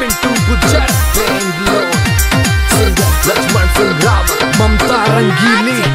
happened to Gujarat Bangalore Singer Rajman Singh Ravan Mamta Rangini